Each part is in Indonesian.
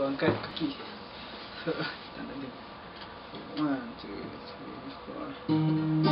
aku angkat kaki tak ada one two three four.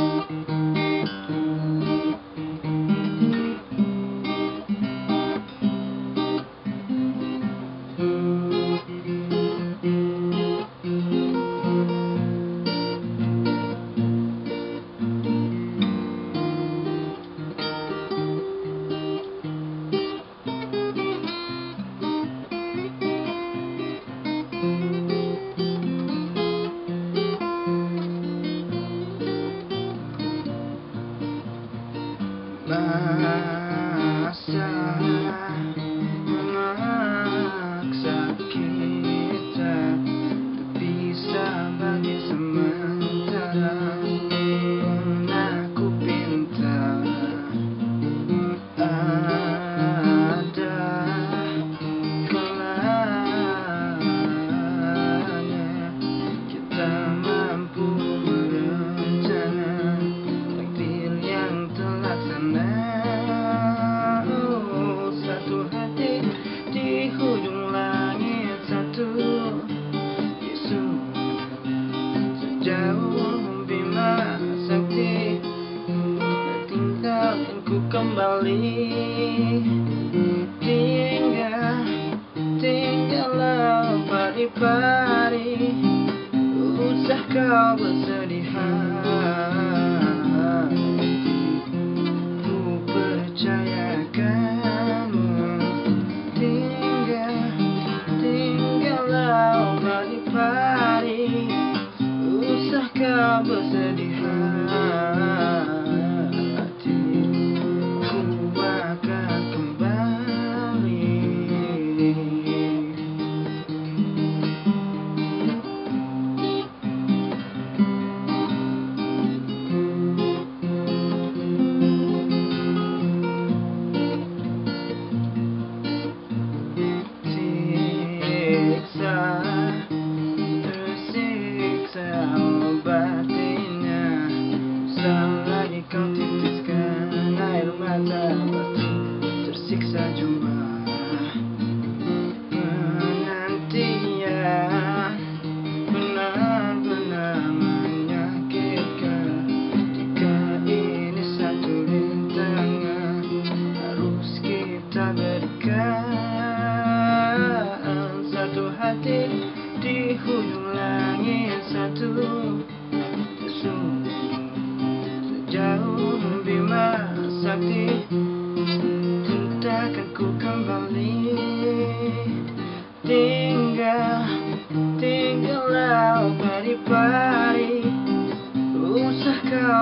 kembali. Tinggal, tinggal pari-pari Usah kau bersedih. said you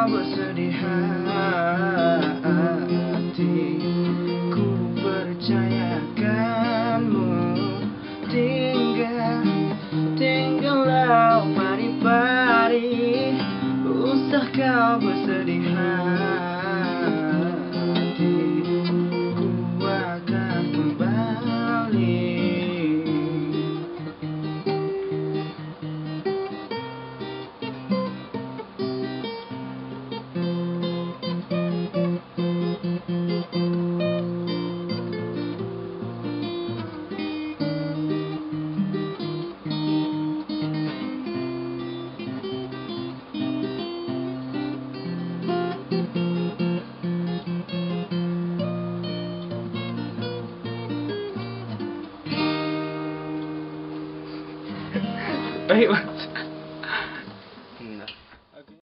bersedih hati Ku percaya kamu tinggal Tinggallah pari-pari Usah kau bersedih hati Bye.